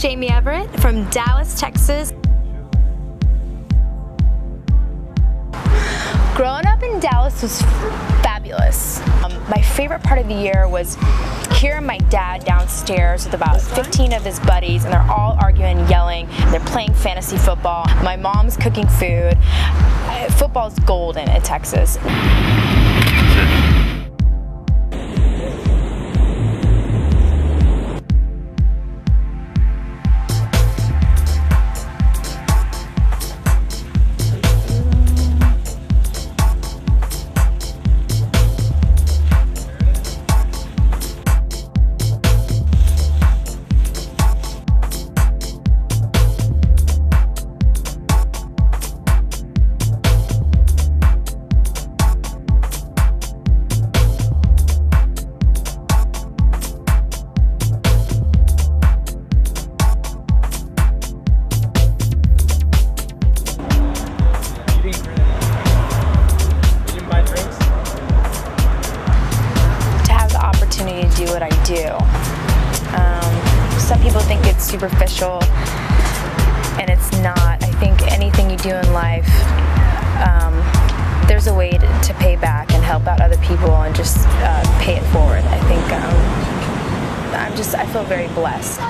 Jamie Everett from Dallas, Texas. Growing up in Dallas was fabulous. Um, my favorite part of the year was hearing my dad downstairs with about 15 of his buddies and they're all arguing and yelling. They're playing fantasy football. My mom's cooking food. Football's golden in Texas. opportunity to do what I do. Um, some people think it's superficial, and it's not. I think anything you do in life, um, there's a way to, to, pay back and help out other people and just uh, pay it forward. I think um, I'm just, I feel very blessed.